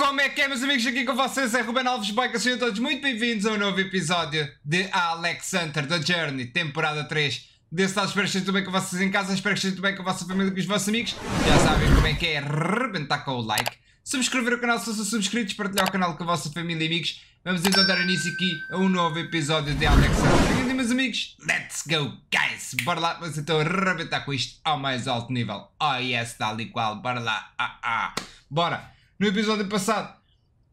Como é que é, meus amigos? Aqui com vocês é Ruben Alves Boica. Sejam todos muito bem-vindos a um novo episódio de Alex Hunter da Journey, temporada 3. Desse lado, espero que estejam bem com vocês em casa. Espero que estejam bem com a vossa família e com os vossos amigos. Já sabem como é que é rebentar com o like. Subscrever o canal se são subscritos, partilhar o canal com a vossa família e amigos. Vamos então dar início aqui a um novo episódio de Alex Hunter. E meus amigos, let's go, guys! Bora lá, vamos então arrebentar com isto ao mais alto nível. Oh yes, tal e qual, bora lá. Ah, ah. Bora! No episódio passado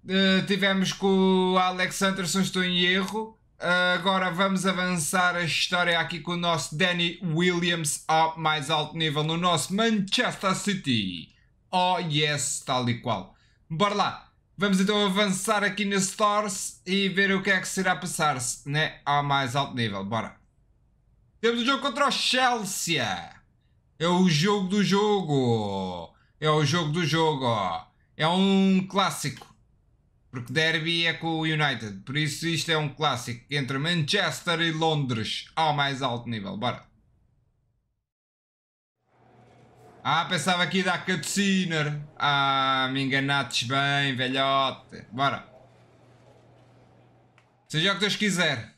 uh, tivemos com o Alex Anderson, estou em erro. Uh, agora vamos avançar a história aqui com o nosso Danny Williams ao mais alto nível no nosso Manchester City. Oh yes, tal e qual. Bora lá. Vamos então avançar aqui na Stars e ver o que é que será passar-se né, ao mais alto nível. Bora. Temos o jogo contra o Chelsea. É o jogo do jogo. É o jogo do jogo. É um clássico. Porque derby é com o United. Por isso isto é um clássico entre Manchester e Londres. Ao mais alto nível. Bora. Ah, pensava que ia dar cutscener. Ah, me enganates bem, velhote. Bora. Seja o que Deus quiser.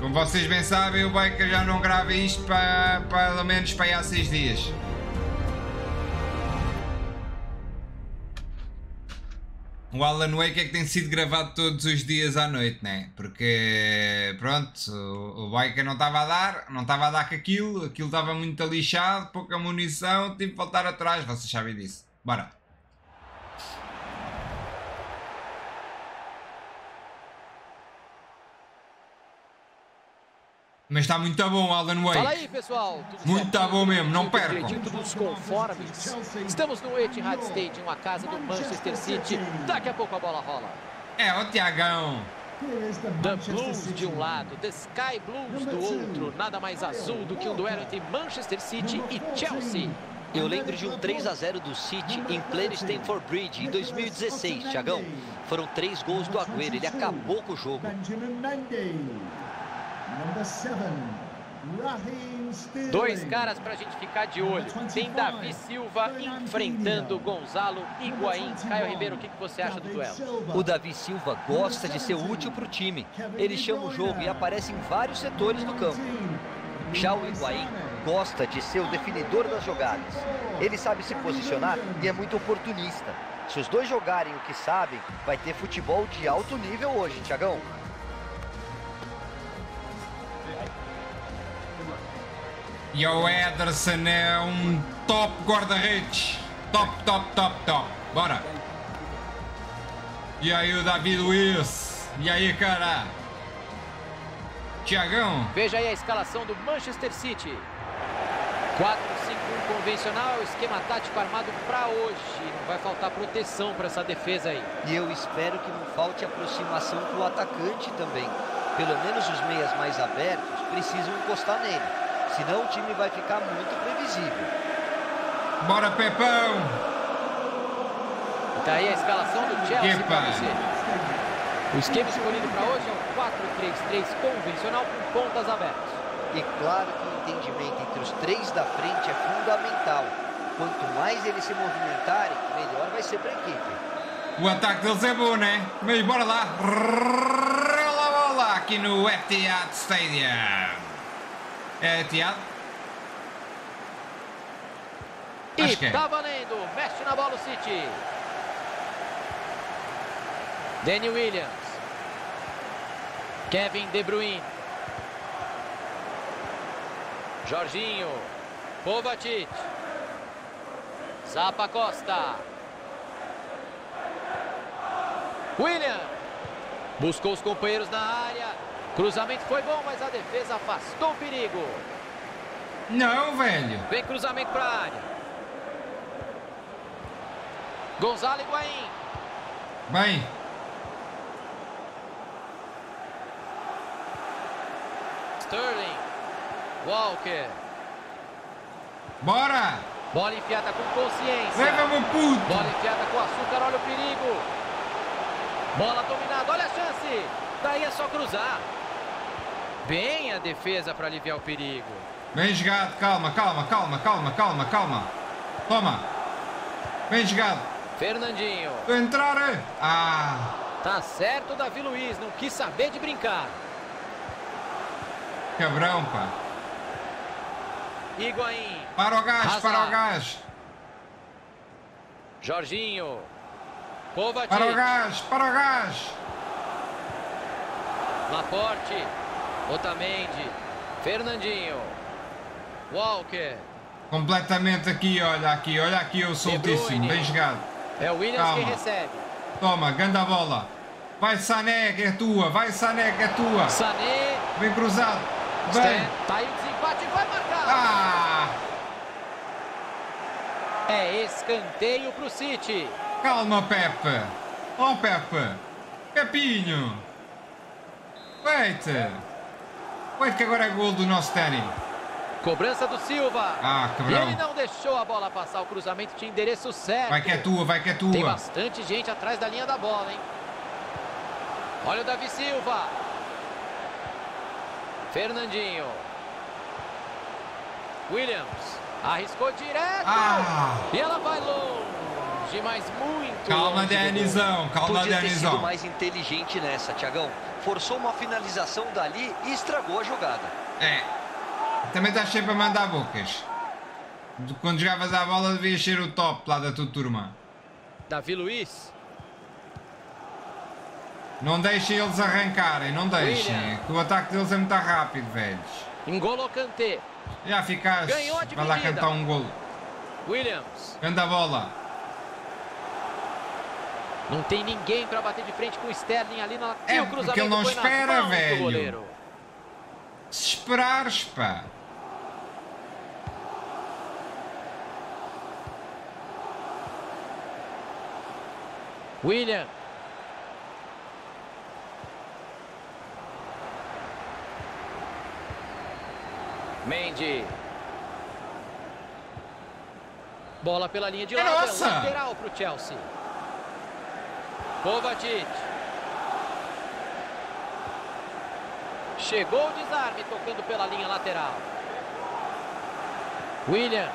Como vocês bem sabem, o Baker já não grava isto para, para pelo menos para aí há 6 dias. O Alan Wake é que tem sido gravado todos os dias à noite, né? Porque, pronto, o, Biker não estava a dar, não estava a dar com aquilo, aquilo estava muito lixado, pouca munição, tive que voltar atrás, vocês sabem disso. Bora. Mas está muito bom, Alan Wake. Fala aí, pessoal. Tudo muito tá bom mesmo, não percam. dos conformes. Estamos no Etihad Stadium, a casa do Manchester City. Daqui a pouco a bola rola. É, o Tiagão. The Blues de um lado, The Sky Blues do outro. Nada mais azul do que um duelo entre Manchester City e Chelsea. Eu lembro de um 3 a 0 do City em pleno Stamford Bridge em 2016, Thiagão. Foram três gols do Agüero, ele acabou com o jogo. Dois caras para a gente ficar de olho. Tem Davi Silva enfrentando Gonzalo Higuaín. Caio Ribeiro, o que, que você acha do duelo? O Davi Silva gosta de ser útil para o time. Ele chama o jogo e aparece em vários setores do campo. Já o Higuaín gosta de ser o definidor das jogadas. Ele sabe se posicionar e é muito oportunista. Se os dois jogarem o que sabem, vai ter futebol de alto nível hoje, Tiagão. E o Ederson é um top guarda-redes. Top, top, top, top. Bora. E aí o David Luiz. E aí, cara? Tiagão. Veja aí a escalação do Manchester City. 4-5-1 convencional, esquema tático armado para hoje. Não vai faltar proteção para essa defesa aí. E eu espero que não falte aproximação para o atacante também. Pelo menos os meias mais abertos precisam encostar nele. Senão o time vai ficar muito previsível. Bora, Pepão! Tá aí a escalação do Chelsea para você. O esquema escolhido para hoje é o 4-3-3 convencional com pontas abertas. E claro que o entendimento entre os três da frente é fundamental. Quanto mais eles se movimentarem, melhor vai ser para a equipe. O ataque deles é bom, né? Mas bora lá. Rola a bola aqui no Etihad Stadium. É, Tiago? E que é. tá valendo. Mexe na bola o City. Danny Williams. Kevin De Bruyne. Jorginho. Kovacic. Zapa Costa. William. Buscou os companheiros na área. Cruzamento foi bom, mas a defesa afastou o perigo. Não, velho. Vem cruzamento para a área. Gonzalo Higuaín. Bem. Sterling. Walker. Bora! Bola enfiada com consciência. Leva, meu puto! Bola enfiada com açúcar, olha o perigo. Bola dominada, olha a chance. Daí é só cruzar. Bem a defesa para aliviar o perigo. Bem jogado, calma, calma, calma, calma, calma, calma. Toma. Bem jogado. Fernandinho. Entrar. Ah, Tá certo, Davi Luiz. Não quis saber de brincar. cabrão, pá. Higuaín. Para o gás, Hazard. para o gás. Jorginho. Kovacic. Para o gás, para o gás. Laporte. Otamendi. Fernandinho. Walker. Completamente aqui, olha aqui, olha aqui eu soltíssimo, bem jogado. É o Williams Calma. quem recebe. Toma, ganda bola. Vai Sané, que é tua, vai Sané, que é tua. Sané. Bem cruzado. Stan. Tá aí o desempate. Vai marcar. Ah, É escanteio pro City. calma, Pepe. Oh, Pepe. Pepinho. Wait. Wait que agora é gol do nosso Danny. Cobrança do Silva. Ah, cabrão. ele não deixou a bola passar. O cruzamento tinha endereço certo. Vai que é tua, vai que é Tem tua. bastante gente atrás da linha da bola, hein? Olha o Davi Silva. Fernandinho. Williams. Arriscou direto. Ah, E ela vai longe, mas muito calma. Denizão, calma, Podia ter sido Denizão. mais inteligente nessa, Tiagão. Forçou uma finalização dali e estragou a jogada. É. Também estás sempre a mandar bocas. Quando jogavas à bola devias ser o top lá da tua turma. Davi Luiz. Não deixem eles arrancarem, não deixem. William. Que o ataque deles é muito rápido, velhos. Engolo Kanté. Já ficaste. Ganhou a Vai lá cantar um golo. Williams. Anda a bola. Não tem ninguém para bater de frente com o Sterling ali na É, e o porque cruzamento ele não espera, velho. goleiro. Se esperares, pá. William. Mendy. Bola pela linha de É lado, nossa! é lateral para o Chelsea. Kovacic. Chegou o desarme tocando pela linha lateral. William.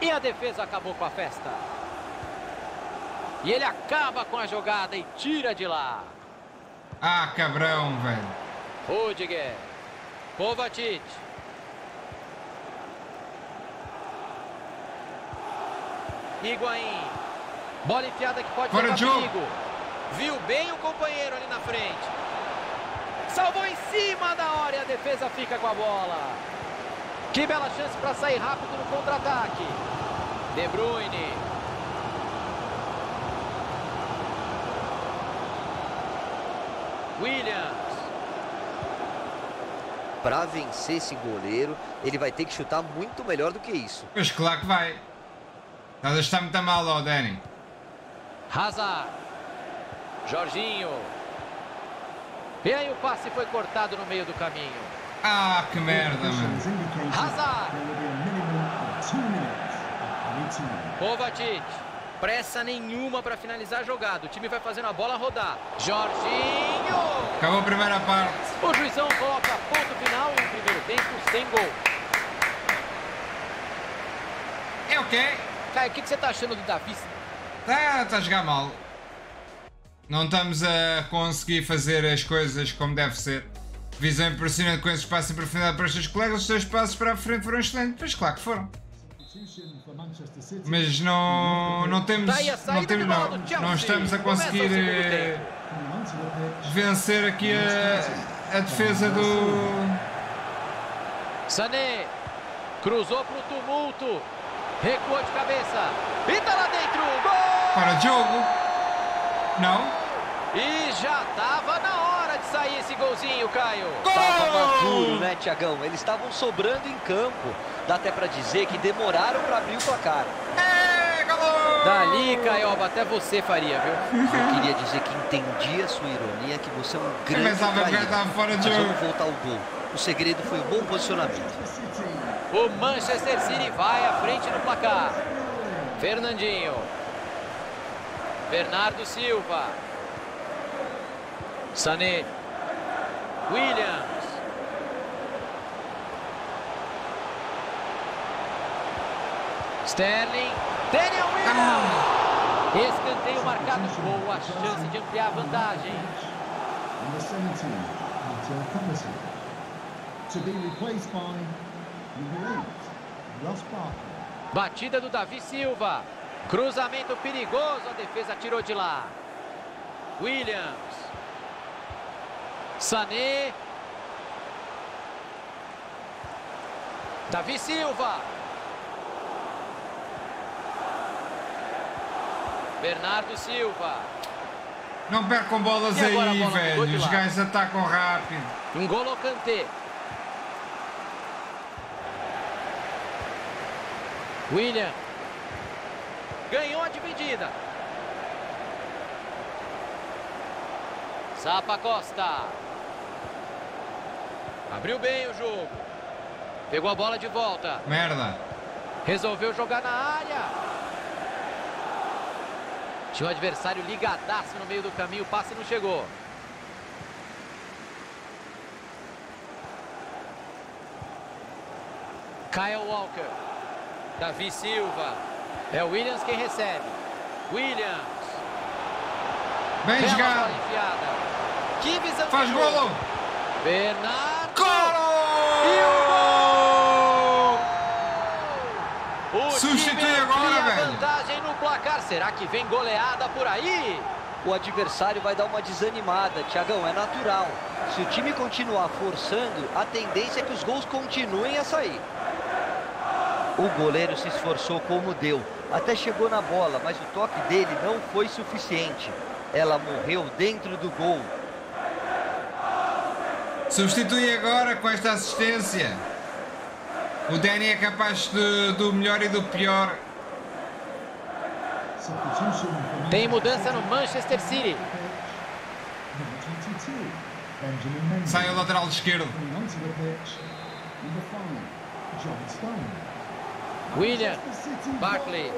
E a defesa acabou com a festa. E ele acaba com a jogada e tira de lá. Ah, cabrão, velho. Rudiger. Kovacic. Higuaín. Bola enfiada que pode Fora de jogo. perigo. Viu bem o companheiro ali na frente. Salvou em cima da hora e a defesa fica com a bola. Que bela chance para sair rápido no contra-ataque. De Bruyne. Williams. Para vencer esse goleiro, ele vai ter que chutar muito melhor do que isso. Pois claro que vai. Estás a estar muito mal, ó, Danny. Hazard. Jorginho. E aí o passe foi cortado no meio do caminho. Ah, que merda, mano. Hazard. Kovacic. Pressa nenhuma para finalizar a jogada. O time vai fazendo a bola rodar. Jorginho. Acabou a primeira parte. O juizão coloca ponto final e o primeiro tempo sem gol. É o quê? Caio, o que que você tá achando do Davi? Tá, tá a jogar mal. Não estamos a conseguir fazer as coisas como deve ser. Visão impressionante com esse espaço em profundidade para os seus colegas. Os seus passos para a frente foram excelentes. Pois claro que foram. Mas não, não temos, não, temos não, não estamos a o conseguir eh, vencer aqui a, a defesa do. Sané. Cruzou pro tumulto. Recuou de cabeça. E tá lá dentro. Gol! Para de jogo. Não? E já tava na hora de sair esse golzinho, Caio. Tava maduro, né, Tiagão? Eles estavam sobrando em campo. Dá até para dizer que demoraram para abrir o placar. É, gol! Dali, Caioba, até você faria, viu? Eu queria dizer que entendi a sua ironia, que você é um grande traíra. estava fora de Mas jogo. vamos voltar ao gol. O segredo foi o bom posicionamento. O Manchester City vai à frente no placar. Fernandinho. Bernardo Silva. Sané. Williams. Sterling. Daniel Williams. Escanteio marcado. Boa chance de ampliar a vantagem. Number 17, Peter Thomason. To be replaced by number 8, Ross Barkley. Batida do Davi Silva. Cruzamento perigoso. A defesa tirou de lá. Williams. Sané. Davi Silva. Bernardo Silva. Não percam bolas aí, bola velho. Os gajos atacam rápido. N'Golo Kanté. William. Ganhou a dividida. Sapa Costa. Abriu bem o jogo. Pegou a bola de volta. Merda. Resolveu jogar na área. Tinha o adversário ligadaço no meio do caminho. O passe não chegou. Kyle Walker. Davi Silva. É o Williams quem recebe. Williams. Bem jogado. Que visão de Faz golo. Bernardo. Golo! O Substitui time amplia agora, a velho. vantagem no placar. Será que vem goleada por aí? O adversário vai dar uma desanimada, Tiagão, é natural. Se o time continuar forçando, a tendência é que os gols continuem a sair. O goleiro se esforçou como deu, até chegou na bola, mas o toque dele não foi suficiente. Ela morreu dentro do gol. Substitui agora com esta assistência. O Danny é capaz de- do melhor e do pior. Tem mudança no. Manchester City. Number 22, Benjamin Mendy. Sai o lateral esquerdo. William. Barkley.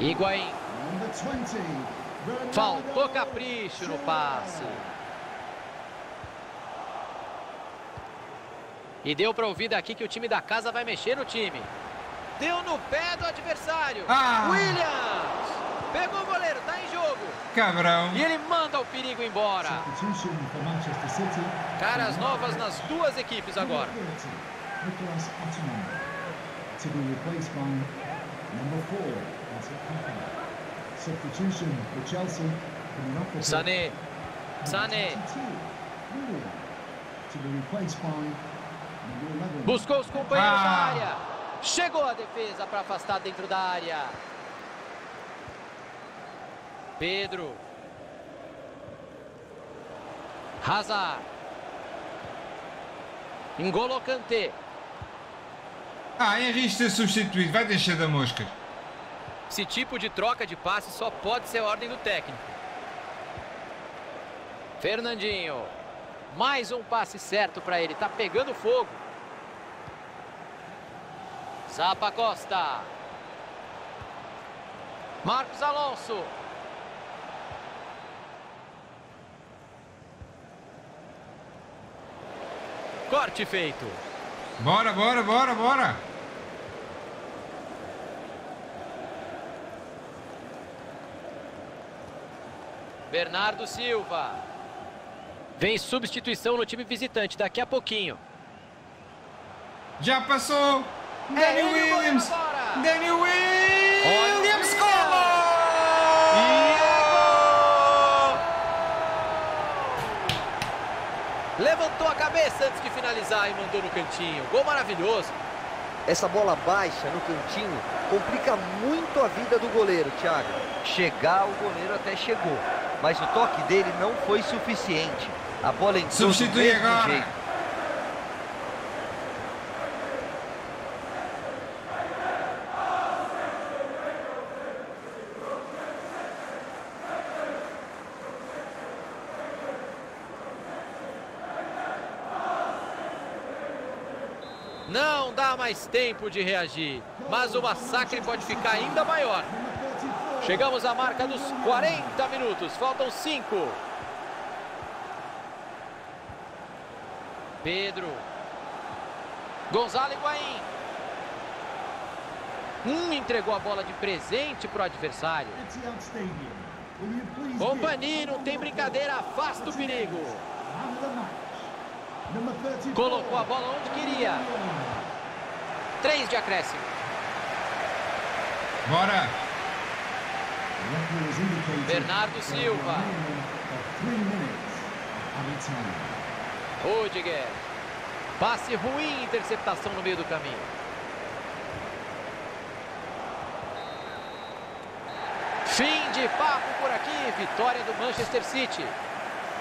Higuaín. Number 20, Bernardo Faltou capricho no passe. E deu para ouvir daqui que o time da casa vai mexer no time. Deu no pé do adversário. Ah. Williams. Pegou o goleiro, tá em jogo. Cabrão. E ele manda o perigo embora. Caras novas nas duas equipes agora. Number 30, Nicholas Ottoman. To be replaced by number 4, Vincent Kompany. Substitution for Chelsea. Coming off the pitch, Sané. Sané. 22, Willian. To be replaced by number 11. Buscou os companheiros Ah. na área. Chegou a defesa para afastar dentro da área. Pedro. Hazard. N'Golo Kanté. Ah, Henrique ser substituído. Vai deixar da mosca. Esse tipo de troca de passe só pode ser ordem do técnico. Fernandinho. Mais um passe certo para ele. Tá pegando fogo. Zapa Costa. Marcos Alonso. Corte feito. Bora, bora, bora, bora. Bernardo Silva. Vem substituição no time visitante daqui a pouquinho. Já passou. É Danny goleiro Williams. Danny Williams. Williams. Golo! Levantou a cabeça antes de finalizar e mandou no cantinho. Gol maravilhoso. Essa bola baixa no cantinho complica muito a vida do goleiro, Thiago. Chegar, o goleiro até chegou, mas o toque dele não foi suficiente. A bola entrou do Substitui mesmo agora. jeito. Não dá mais tempo de reagir, mas o massacre pode ficar ainda maior. Number 34, Chegamos à marca dos 40 minutos, faltam 5. Pedro. Gonzalo Higuaín. Hum, entregou a bola de presente para o adversário. Company, não tem brincadeira, afasta o perigo. Man of the match. Number 34. Colocou a bola onde queria. Três de acréscimo. Bora! Added time. Rudiger. Passe ruim, interceptação no meio do caminho. Fim de papo por aqui. Vitória do Manchester City.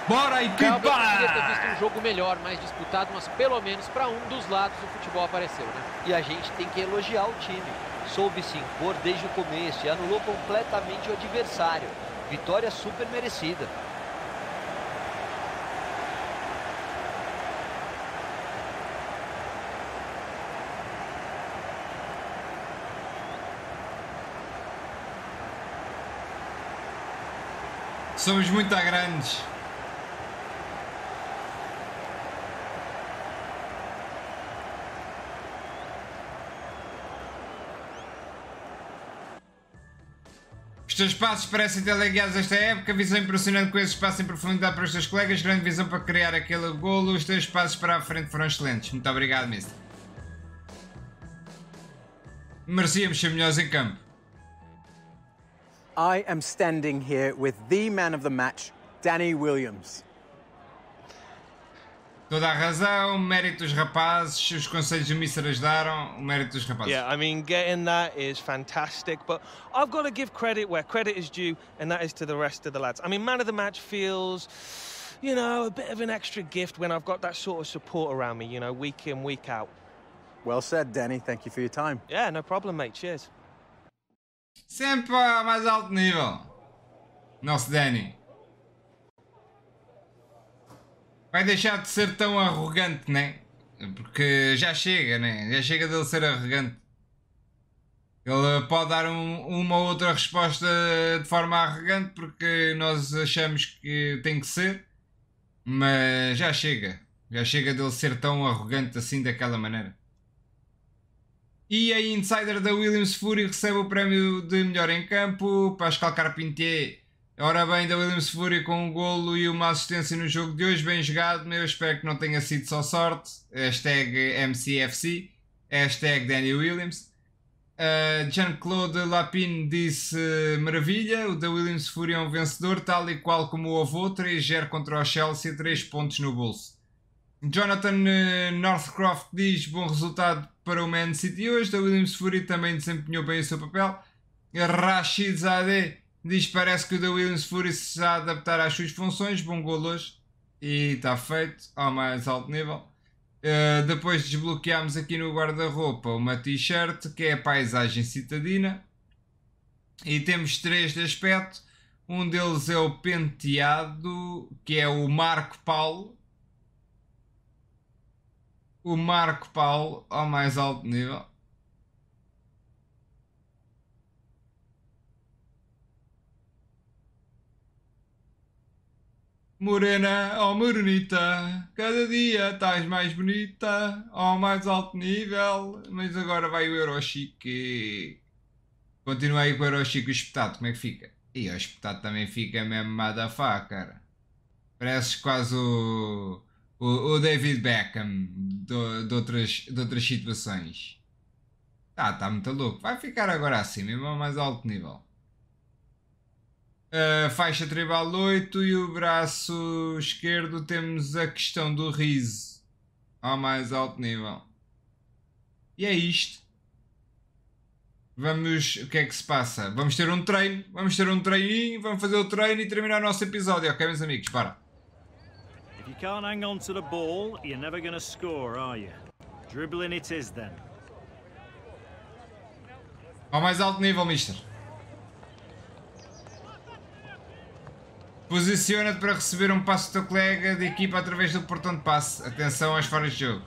Bora, Calvin podia ter visto um jogo melhor, mais disputado, mas pelo menos para um dos lados o futebol apareceu, né? E a gente tem que elogiar o time. Soube se impor desde o começo e anulou completamente o adversário. Vitória super merecida. Somos muito grandes. Teus passos parecem ter ligados esta época, visão impressionante com esse espaço em profundidade para os teus colegas, grande visão para criar aquele golo, os teus passos para a frente foram excelentes. Muito obrigado, mister. Merecíamos ser melhores em campo. I am standing here with the man of the match, Danny Williams. Toda a razão, mérito dos rapazes, os conselhos do Mister ajudaram, o mérito dos rapazes. Yeah, I mean, getting that is fantastic, but I've got to give credit where credit is due, and that is to the rest of the lads. I mean, man of the match feels, you know, a bit of an extra gift when I've got that sort of support around me, you know, week in, week out. Well said, Danny. Thank you for your time. Yeah, no problem, mate. Cheers. Sempre mais alto nível. Nosso Danny. Vai deixar de ser tão arrogante, né? Porque já chega, né? Já chega dele ser arrogante. Ele pode dar um- uma ou outra resposta de forma arrogante porque nós achamos que tem que ser, mas já chega. Já chega dele ser tão arrogante assim daquela maneira. E a insider da Williams Fury recebe o prémio de melhor em campo. Pascal Carpentier, ora bem, da Williams Fury com um golo e uma assistência no jogo de hoje. Bem jogado, meu. Espero que não tenha sido só sorte. Hashtag MCFC. Hashtag Danny Williams. Uh, Jean-Claude Lapine disse maravilha. O da Williams Fury é um vencedor, tal e qual como o avô. 3-0 contra o Chelsea, 3 pontos no bolso. Jonathan eh, Northcroft diz bom resultado para o Man City hoje. Da Williams Fury também desempenhou bem o seu papel. Rashid Zadeh diz parece que o da Williams Fury se está a adaptar às suas funções. Bom gol hoje. E está feito ao mais alto nível. Uh, depois desbloqueámos aqui no guarda-roupa uma t-shirt que é a paisagem citadina. E temos três de aspecto. Um deles é o penteado, que é o Marco Paulo o Marco Paulo ao mais alto nível. Morena, oh morenita, cada dia estás mais bonita, ao mais alto nível, mas agora vai o Eurochique. Continua aí com o Eurochique, o espetado, como é que fica? E o espetado também fica mesmo motherfucker. Pareces quase o o, o David Beckham de, de, outras, de outras situações. Tá, tá muito louco. Vai ficar agora assim, mesmo ao mais alto nível. A faixa tribal 8 e o braço esquerdo temos a questão do riso ao mais alto nível. E é isto. Vamos. O que é que se passa? Vamos ter um treino. Vamos ter um treininho. Vamos fazer o treino e terminar o nosso episódio, ok, meus amigos? Bora. If you can't hang on to the ball, you're never to score, are you? Dribbling it is then. Ao mais alto nível, mister. Posiciona-te para receber um passo do teu colega de equipa através do portão de passe. Atenção às foras de jogo.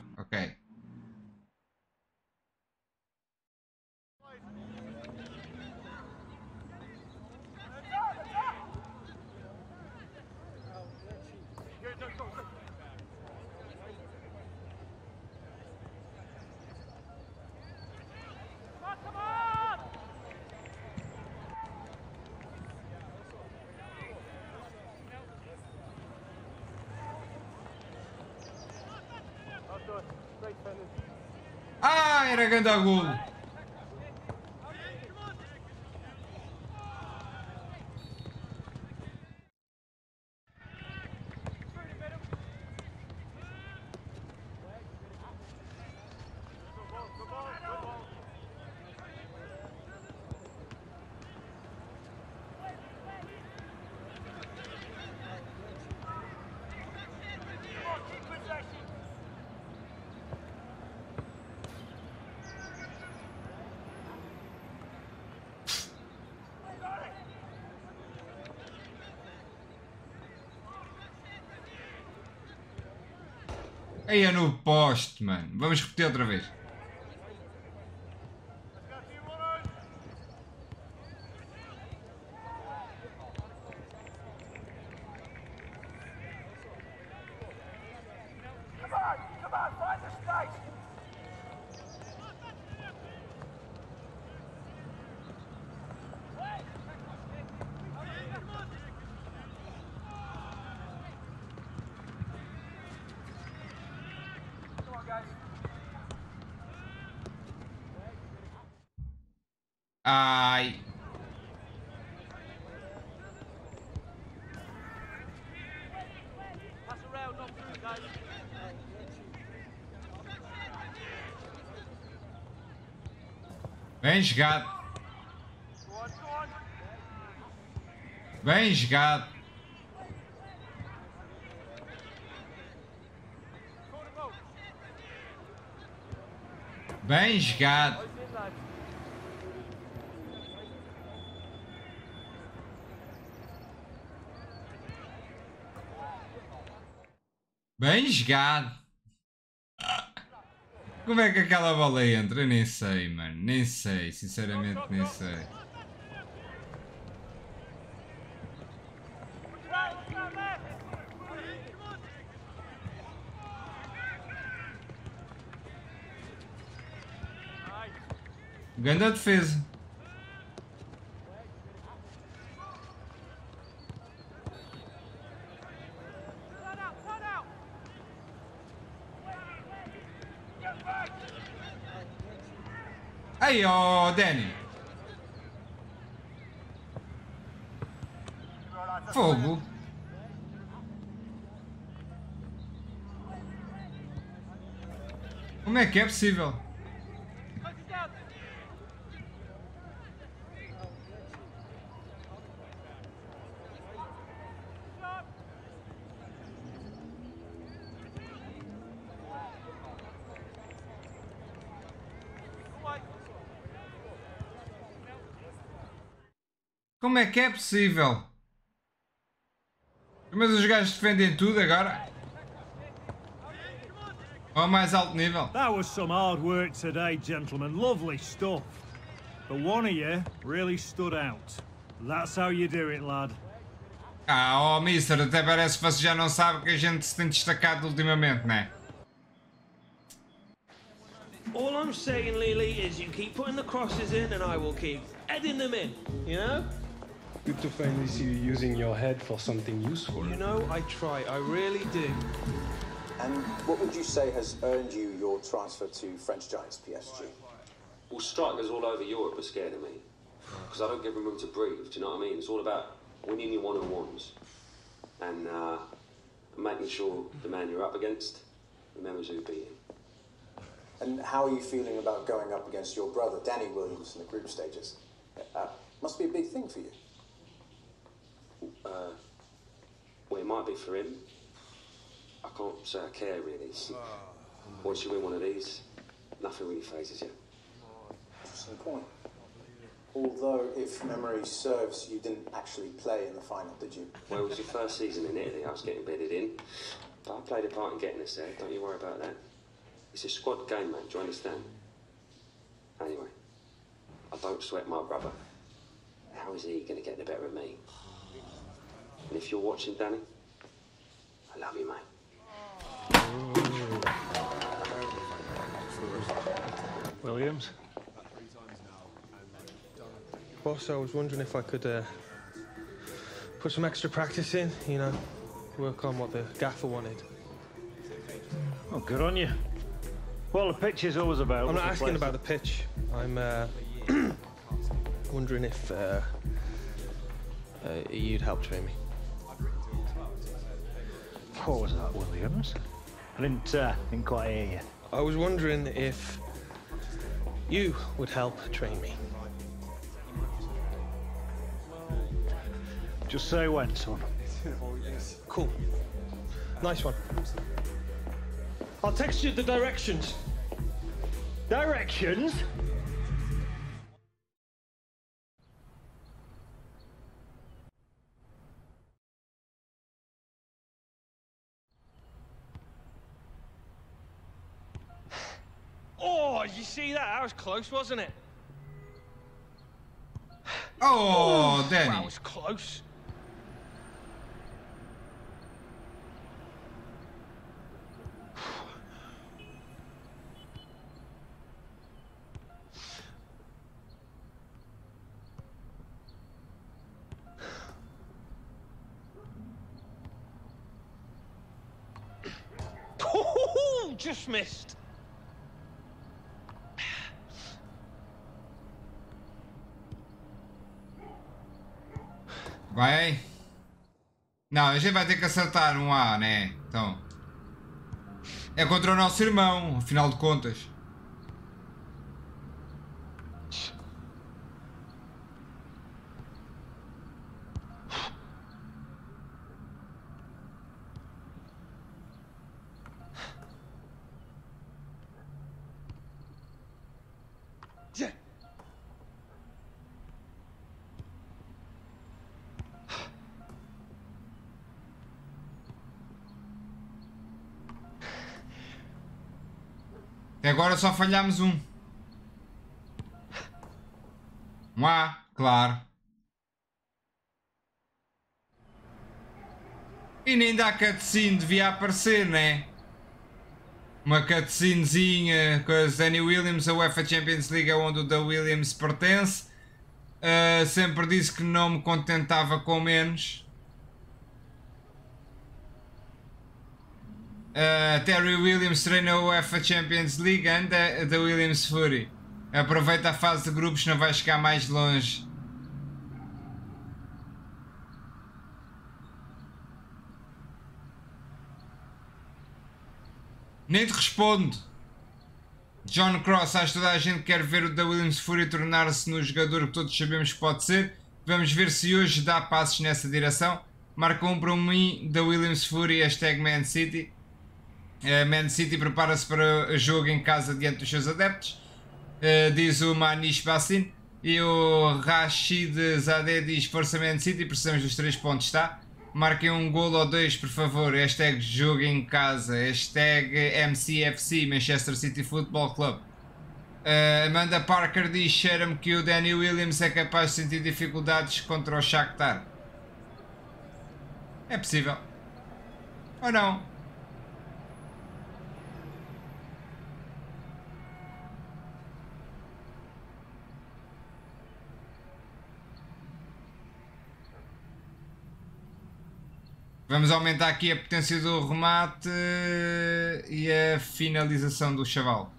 Ok. Ah, era Aí é no poste, mano. Vamos repetir outra vez. Ai. Bem jogado. Bem jogado. Bem jogado. Bem jogado. Como é que aquela bola entra? Eu nem sei, mano. Nem sei. Sinceramente, nem sei. Ganda defesa. Danny. Fogo. Como é que é possível? É que é possível? Mas os gajos defendem tudo agora? Ao mais alto nível. That was some hard work today, gentlemen. Lovely stuff. But one of you really stood out. That's how you do it, lad. Ah, oh, mister, até parece que você já não sabe que a gente se tem destacado ultimamente, né? All I'm saying, Lily, is you keep putting the crosses in and I will keep heading them in, you know? Good to finally see you using your head for something useful. You know, I try, I really do. And what would you say has earned you your transfer to French Giants PSG? Well, strikers all over Europe are scared of me because I don't give them room to breathe. Do you know what I mean? It's all about winning your one-on-ones and uh, making sure the man you're up against remembers who beat him. And how are you feeling about going up against your brother, Danny Williams, in the group stages? Uh, must be a big thing for you. Uh, well, it might be for him. I can't say I care really. Once you win one of these, nothing really phases you. Interesting point. Although, if memory serves, you didn't actually play in the final, did you? Well, it was your first season in Italy. I was getting bedded in, but I played a part in getting us there. Don't you worry about that. It's a squad game, man. Do you understand? Anyway, I don't sweat my brother. How is he going to get the better of me? And if you're watching, Danny, I love you, mate. Williams? Boss, I was wondering if I could uh, put some extra practice in, you know, work on what the gaffer wanted. Oh, good on you. Well, the pitch is always about. I'm not asking place. about the pitch. I'm uh, wondering if uh, uh, you'd help train me. What was that, Williams? I didn't, uh, didn't quite hear you. I was wondering if you would help train me. Just say when, son. Cool. Nice one. I'll text you the directions. Directions? See that? That was close, wasn't it? Oh, That Danny. was close. Oh, just missed. Vai. Não, a gente vai ter que acertar um A, né? Então. É contra o nosso irmão, afinal de contas. Até agora só falhámos um. Um A, claro. E nem dá cutscene, devia aparecer, né? Uma cutscenezinha com a Danny Williams, a UEFA Champions League é onde o da Williams pertence. Ah, sempre disse que não me contentava com menos. Uh, Terry Williams treina a UEFA Champions League anda da Williams Fury. Aproveita a fase de grupos, não vai chegar mais longe. Nem te respondo. John Cross, acho que toda a gente quer ver o da Williams Fury tornar-se no jogador que todos sabemos que pode ser. Vamos ver se hoje dá passos nessa direção. Marca um para mim da Williams Fury, hashtag Man City. Uh, Man City prepara-se para jogo em casa diante dos seus adeptos, uh, diz o Manish Bassin. E o Rashid Zadeh diz: Força Man City, precisamos dos 3 pontos, tá? Marquem um golo ou dois, por favor. Hashtag jogo em casa. Hashtag MCFC, Manchester City Football Club. Uh, Amanda Parker diz: Cheira-me que o Danny Williams é capaz de sentir dificuldades contra o Shakhtar. É possível. Ou não? Vamos aumentar aqui a potência do remate e a finalização do chaval.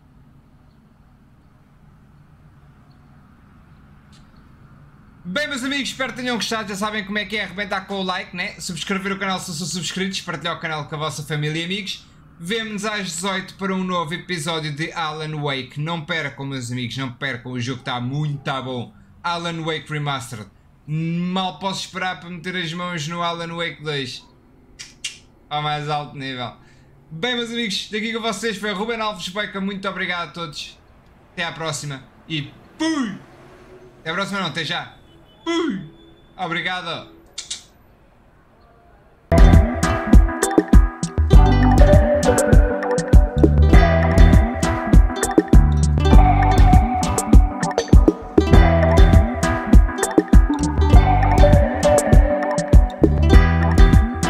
Bem, meus amigos, espero que tenham gostado. Já sabem como é que é arrebentar com o like, né? Subscrever o canal se são subscritos, partilhar o canal com a vossa família e amigos. Vemo-nos às 18 para um novo episódio de Alan Wake. Não percam, meus amigos, não percam. O jogo está muito tá bom. Alan Wake Remastered. Mal posso esperar para meter as mãos no Alan Wake 2 ao mais alto nível. Bem, meus amigos, daqui com vocês foi Ruben Alves Beca. Muito obrigado a todos. Até à próxima. E fui! Até à próxima, não, até já. Fui! Obrigado.